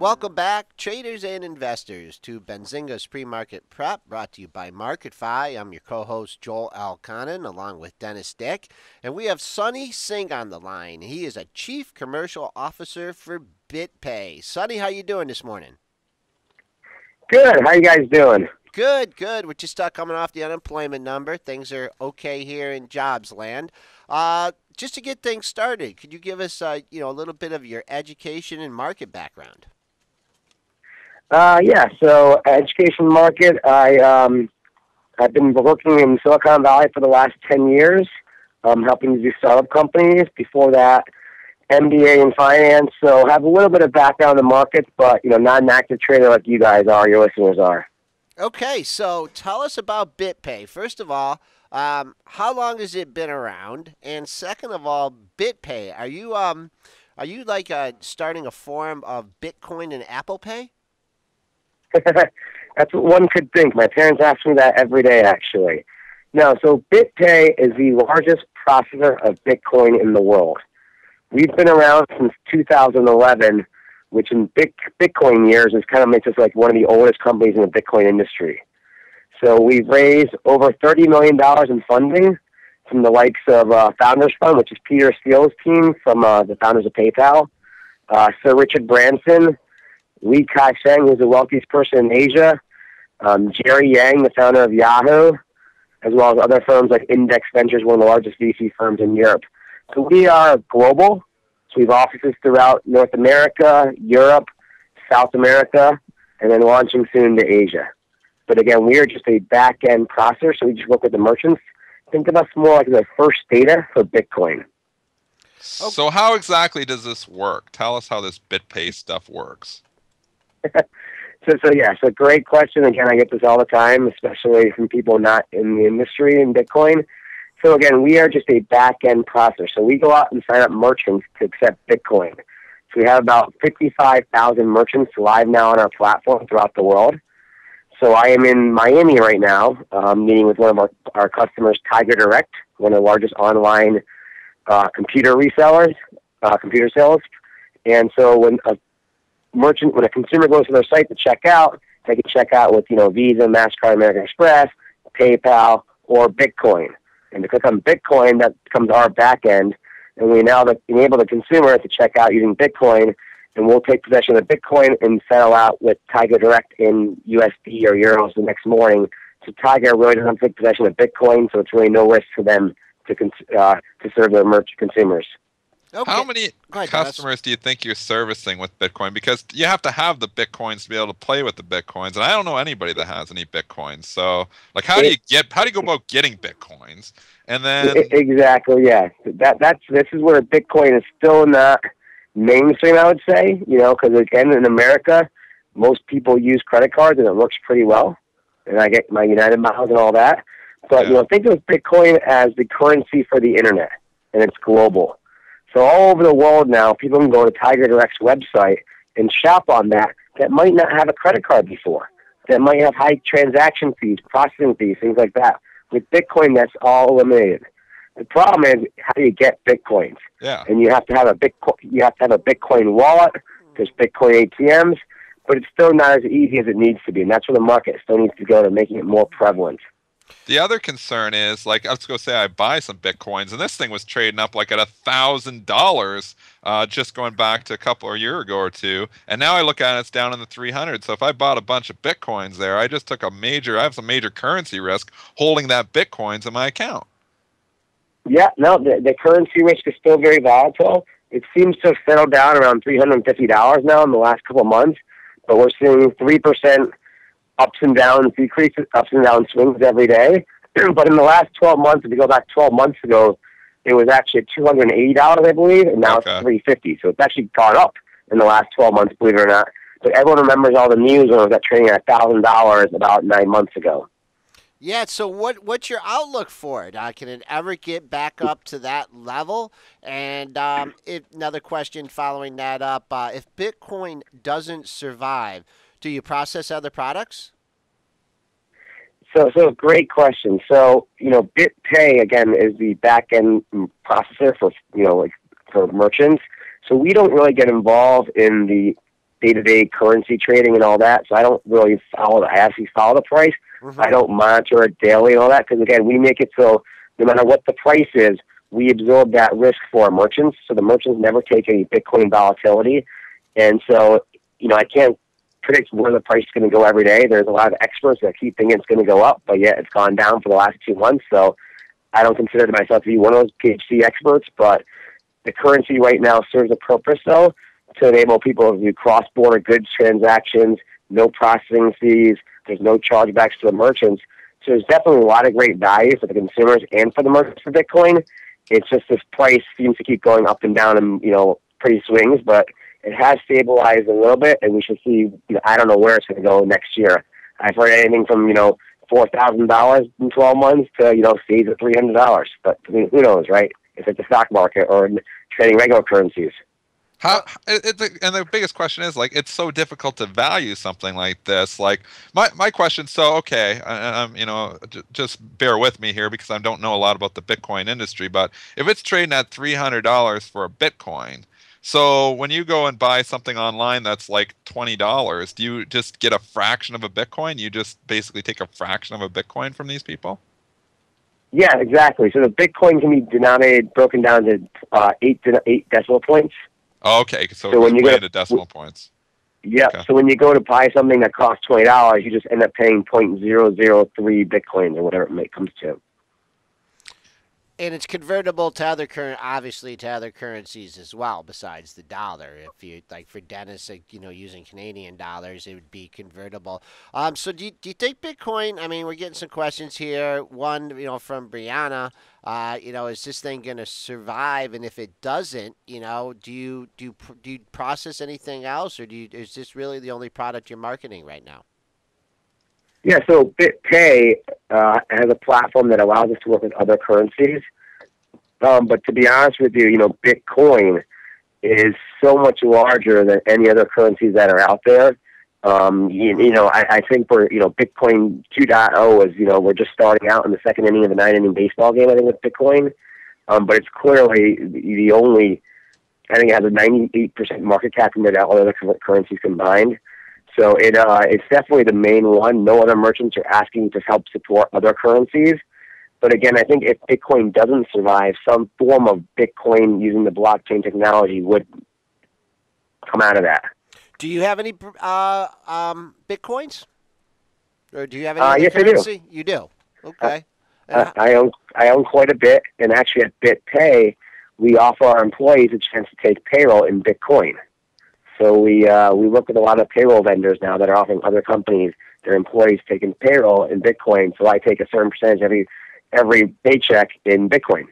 Welcome back, traders and investors, to Benzinga's pre-market prep, brought to you by MarketFi. I'm your co-host Joel Elconin, along with Dennis Dick, and we have Sonny Singh on the line. He is a chief commercial officer for BitPay. Sonny, how you doing this morning? Good. How you guys doing? Good, good. We're just uh, coming off the unemployment number. Things are okay here in jobs land. Uh, just to get things started, could you give us, uh, you know, a little bit of your education and market background? Uh, yeah. So, education market. I um, I've been working in Silicon Valley for the last ten years, um, helping to do startup companies. Before that, MBA in finance. So, have a little bit of background in the market, but you know, not an active trader like you guys are. Your listeners are. Okay, so tell us about BitPay. First of all, um, how long has it been around? And second of all, BitPay. Are you um, are you like uh, starting a form of Bitcoin and Apple Pay? That's what one could think. My parents ask me that every day, actually. No, so BitPay is the largest processor of Bitcoin in the world. We've been around since 2011, which in Bitcoin years is kind of makes us like one of the oldest companies in the Bitcoin industry. So we've raised over $30 million in funding from the likes of uh, Founders Fund, which is Peter Thiel's team from uh, the founders of PayPal, uh, Sir Richard Branson, Li Ka-shing, who's the wealthiest person in Asia, um, Jerry Yang, the founder of Yahoo, as well as other firms like Index Ventures, one of the largest VC firms in Europe. So we are global. So we have offices throughout North America, Europe, South America, and then launching soon to Asia. But again, we are just a back end processor, so we just work with the merchants. Think of us more like the first data for Bitcoin. So, how exactly does this work? Tell us how this BitPay stuff works. so, so yeah, so great question. Again, I get this all the time, especially from people not in the industry in Bitcoin. So again, we are just a back end processor. So we go out and sign up merchants to accept Bitcoin. So we have about 55,000 merchants live now on our platform throughout the world. So I am in Miami right now, um, meeting with one of our, our customers, Tiger Direct, one of the largest online uh, computer resellers, uh, computer sales. And so when a merchant, when a consumer goes to their site to check out, they can check out with you know Visa, Mastercard, American Express, PayPal, or Bitcoin. And to click on Bitcoin, that becomes our back end, and we now enable the consumer to check out using Bitcoin, and we'll take possession of the Bitcoin and settle out with Tiger Direct in USD or euros the next morning. So Tiger really doesn't take possession of Bitcoin, so it's really no risk for them to uh, to serve their merchant consumers. Okay. How many ahead, customers do you think you're servicing with Bitcoin? Because you have to have the Bitcoins to be able to play with the Bitcoins, and I don't know anybody that has any Bitcoins. So, like, how do you get? How do you go about getting Bitcoins? And then exactly, yeah, that that's this is where Bitcoin is still not mainstream. I would say, you know, because again, in America, most people use credit cards, and it works pretty well. And I get my United miles and all that. But yeah. you know, think of Bitcoin as the currency for the internet, and it's global. So all over the world now, people can go to Tiger Direct's website and shop on that that might not have a credit card before, that might have high transaction fees, processing fees, things like that. With Bitcoin, that's all eliminated. The problem is how do you get Bitcoins? Yeah. And you have to have a Bitcoin. You have to have a Bitcoin wallet. There's Bitcoin ATMs, but it's still not as easy as it needs to be, and that's where the market still needs to go to making it more prevalent. The other concern is like let's go say I buy some bitcoins and this thing was trading up like at a thousand dollars uh, just going back to a couple or year ago or two, and now I look at it, it's down in the 300. So if I bought a bunch of bitcoins there, I just took a major, I have some major currency risk holding that bitcoins in my account. Yeah, no, the, the currency risk is still very volatile. It seems to have settled down around $350 now in the last couple of months, but we're seeing 3% ups and downs, decreases, ups and down swings every day. but in the last 12 months, if you go back 12 months ago, it was actually $280, I believe, and now okay. it's 350 So it's actually gone up in the last 12 months, believe it or not. But everyone remembers all the news when it was at trading at $1,000 about nine months ago. Yeah, so what what's your outlook for it? Uh, can it ever get back up to that level? And um, if, another question following that up: uh, If Bitcoin doesn't survive, do you process other products? So, so great question. So, you know, BitPay again is the back end processor for you know like for merchants. So we don't really get involved in the day-to-day currency trading and all that. So I don't really follow. I actually follow the price. Mm-hmm. I don't monitor it daily and all that because again, we make it so no matter what the price is, we absorb that risk for our merchants. So the merchants never take any Bitcoin volatility, and so you know I can't predict where the price is going to go every day. There's a lot of experts that keep thinking it's going to go up, but yet it's gone down for the last two months. So I don't consider myself to be one of those PhD experts, but the currency right now serves a purpose though to enable people to do cross-border goods transactions, no processing fees. There's no chargebacks to the merchants. So there's definitely a lot of great value for the consumers and for the merchants for Bitcoin. It's just this price seems to keep going up and down and you know pretty swings, but it has stabilized a little bit, and we should see. You know, I don't know where it's going to go next year. I've heard anything from you know four thousand dollars in twelve months to you know stays at three hundred dollars. But I mean, who knows, right? If it's a stock market or trading regular currencies. How it, and the biggest question is like it's so difficult to value something like this. Like my my question. So okay, I, am you know j- just bear with me here because I don't know a lot about the Bitcoin industry. But if it's trading at three hundred dollars for a Bitcoin, so when you go and buy something online that's like twenty dollars, do you just get a fraction of a Bitcoin? You just basically take a fraction of a Bitcoin from these people. Yeah, exactly. So the Bitcoin can be denominated, broken down to uh, eight eight decimal points. Oh, okay, so, so when you go to decimal points. Yeah. Okay. So when you go to buy something that costs twenty dollars, you just end up paying point zero zero three bitcoins or whatever it may comes to and it's convertible to other current, obviously to other currencies as well, besides the dollar. If you like for Dennis, you know, using Canadian dollars, it would be convertible. Um, so do you, do you think Bitcoin? I mean, we're getting some questions here. One, you know, from Brianna. Uh, you know, is this thing going to survive? And if it doesn't, you know, do you do do you process anything else, or do you, is this really the only product you're marketing right now? Yeah, so BitPay uh, has a platform that allows us to work with other currencies. Um, but to be honest with you, you know, Bitcoin is so much larger than any other currencies that are out there. Um, you, you know, I, I think we're, you know, Bitcoin 2.0 is, you know, we're just starting out in the second inning of the nine inning baseball game, I think, with Bitcoin. Um, but it's clearly the only, I think it has a 98% market cap compared to all other currencies combined. So it uh, it's definitely the main one. No other merchants are asking to help support other currencies. But again, I think if Bitcoin doesn't survive, some form of Bitcoin using the blockchain technology would come out of that. Do you have any uh, um, Bitcoins? Or do you have any uh, yes, currency? I do. You do? Okay. Uh, I own I own quite a bit, and actually at BitPay, we offer our employees a chance to take payroll in Bitcoin. So we uh, we work with a lot of payroll vendors now that are offering other companies their employees taking payroll in Bitcoin. So I take a certain percentage every every paycheck in Bitcoin.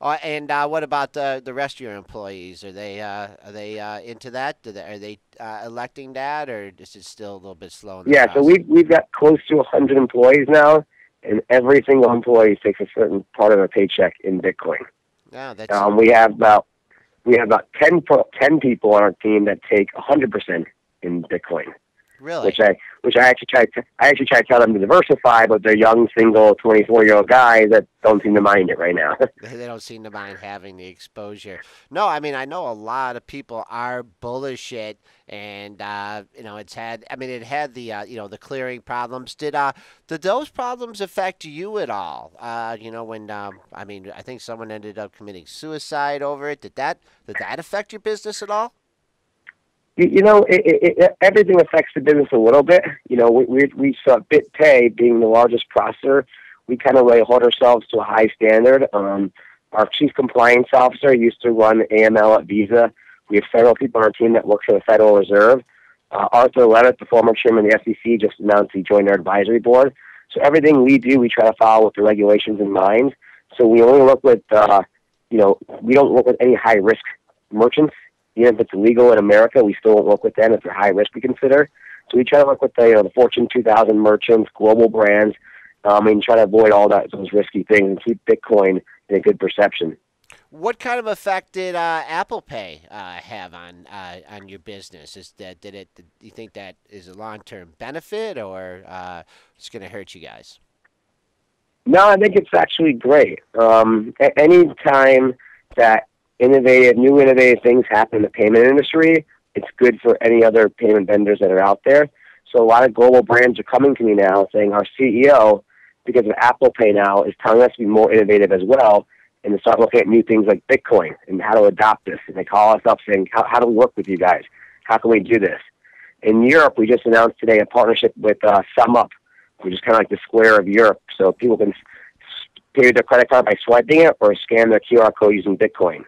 Uh, and uh, what about the the rest of your employees? Are they uh, are they uh, into that? They, are they uh, electing that, or is it still a little bit slow? yeah, process? so we've we've got close to hundred employees now, and every single employee takes a certain part of their paycheck in Bitcoin. Yeah, that's. Um, we have about we have about 10, 10 people on our team that take 100% in Bitcoin. Really? Which I which I actually try to I actually try to tell them to diversify, but they're young, single, twenty four year old guys that don't seem to mind it right now. they don't seem to mind having the exposure. No, I mean I know a lot of people are bullish it, and uh, you know it's had. I mean it had the uh, you know the clearing problems. Did uh did those problems affect you at all? Uh, you know when um, I mean I think someone ended up committing suicide over it. Did that did that affect your business at all? You, you know, it, it, it, everything affects the business a little bit. You know, we we, we saw BitPay being the largest processor. We kind of really hold ourselves to a high standard. Um, our chief compliance officer used to run AML at Visa. We have several people on our team that work for the Federal Reserve. Uh, Arthur Levitt, the former chairman of the SEC, just announced he joined our advisory board. So everything we do, we try to follow with the regulations in mind. So we only work with, uh, you know, we don't work with any high risk merchants even if it's illegal in America, we still won't work with them if they're high risk. We consider. So we try to work with the, you know, the Fortune 2000 merchants, global brands, um, and try to avoid all that those risky things and keep Bitcoin in a good perception. What kind of effect did uh, Apple Pay uh, have on uh, on your business? Is that did it? Do you think that is a long term benefit, or uh, it's going to hurt you guys? No, I think it's actually great. Um, any time that innovative, new innovative things happen in the payment industry, It's good for any other payment vendors that are out there. So a lot of global brands are coming to me now saying our CEO, because of Apple Pay now, is telling us to be more innovative as well and to start looking at new things like Bitcoin and how to adopt this. And they call us up saying, how, how do we work with you guys? How can we do this? In Europe, we just announced today a partnership with uh, SumUp, which is kind of like the Square of Europe. So people can pay their credit card by swiping it or scan their QR code using Bitcoin.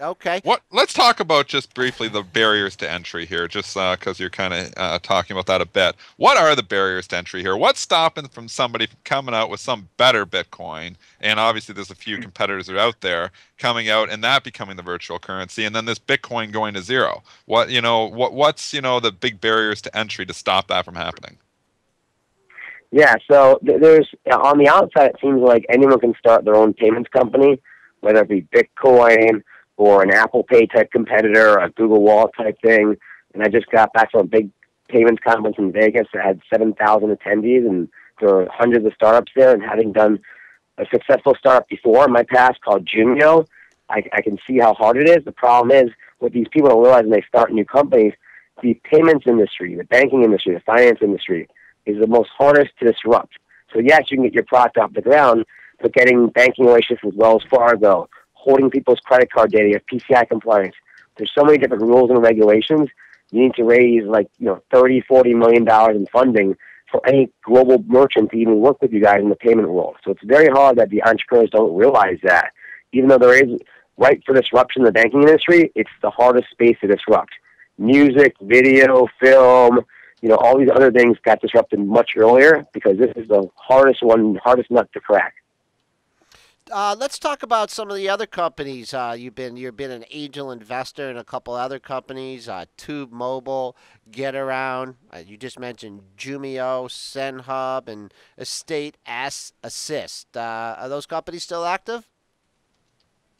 Okay. What? Let's talk about just briefly the barriers to entry here, just because uh, you're kind of uh, talking about that a bit. What are the barriers to entry here? What's stopping from somebody coming out with some better Bitcoin? And obviously, there's a few hmm. competitors that are out there coming out, and that becoming the virtual currency, and then this Bitcoin going to zero. What you know? What what's you know the big barriers to entry to stop that from happening? Yeah. So there's on the outside, it seems like anyone can start their own payments company, whether it be Bitcoin or an Apple Pay type competitor, a Google Wallet type thing. And I just got back from a big payments conference in Vegas that had 7,000 attendees, and there were hundreds of startups there. And having done a successful startup before in my past called Jumio, I, I can see how hard it is. The problem is, what these people don't realize when they start new companies, the payments industry, the banking industry, the finance industry is the most hardest to disrupt. So yes, you can get your product off the ground, but getting banking relationships with Wells Fargo holding people's credit card data, you have PCI compliance. There's so many different rules and regulations. You need to raise like, you know, 30, 40 million dollars in funding for any global merchant to even work with you guys in the payment world. So it's very hard that the entrepreneurs don't realize that. Even though there is right for disruption in the banking industry, it's the hardest space to disrupt. Music, video, film, you know, all these other things got disrupted much earlier because this is the hardest one, hardest nut to crack. Uh, let's talk about some of the other companies. Uh, you've been you've been an angel investor in a couple other companies, uh, TubeMogul, Get Around. Uh, you just mentioned Jumio, SendHub, and Estate Ass Assist. Uh, are those companies still active?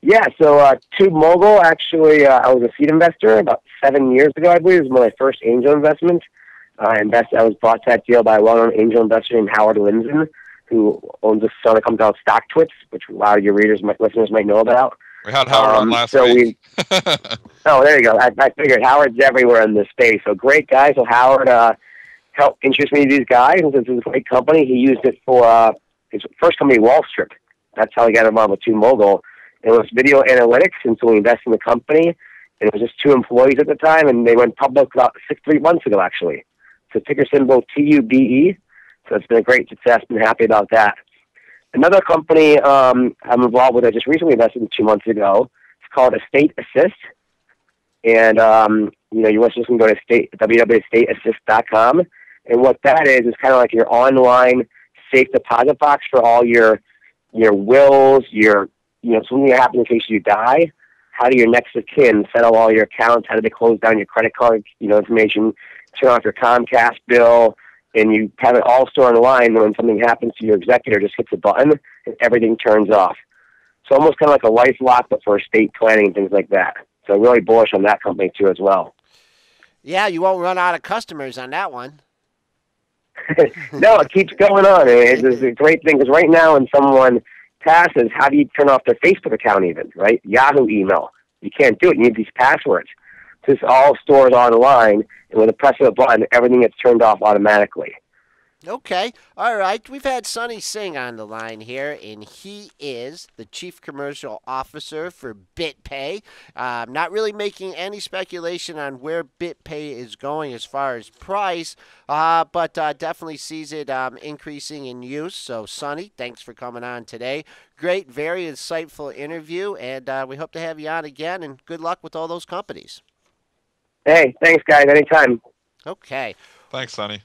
Yeah. So uh, TubeMogul, actually, I was a seed investor about seven years ago. I believe it was my first angel investment. I invest. I was bought that deal by a well-known angel investor named Howard Lindzen who owns a startup comes out StockTwits, which a lot of your readers, might, listeners might know about. We had Howard um, on last so week. We, oh, there you go. I, I, figured Howard's everywhere in this space. So great guy. So Howard uh, helped introduce me to these guys. And since it's a great company, he used it for uh, his first company, Wallstrip. That's how he got involved with TubeMogul. It was video analytics, and so we invested in the company. And it was just two employees at the time, and they went public about six, three months ago, actually. So ticker symbol TUBE. So it's been a great success. Been happy about that. Another company um, I'm involved with, I just recently invested in two months ago. It's called Estate Assist, and um, you know you just can go to state, www.estateassist.com, and what that is is kind of like your online safe deposit box for all your your wills, your you know something that happens in case you die. How do your next of kin settle all your accounts? How do they close down your credit card, you know, information? Turn off your Comcast bill, and you have it all stored online. When something happens to your executor, just hits a button and everything turns off. So almost kind of like a LifeLock, but for estate planning and things like that. So really bullish on that company too as well. Yeah, you won't run out of customers on that one. no, it keeps going on. It's, it's a great thing because right now, when someone passes, how do you turn off their Facebook account even? Right, Yahoo email. You can't do it. You need these passwords. This all stores online, and with a press of a button, everything gets turned off automatically. Okay. All right. We've had Sonny Singh on the line here, and he is the Chief Commercial Officer for BitPay. Uh, not really making any speculation on where BitPay is going as far as price, uh, but uh, definitely sees it um, increasing in use. So, Sonny, thanks for coming on today. Great, very insightful interview, and uh, we hope to have you on again, and good luck with all those companies. Hey, thanks, guys. Anytime. Okay. Thanks, Sonny.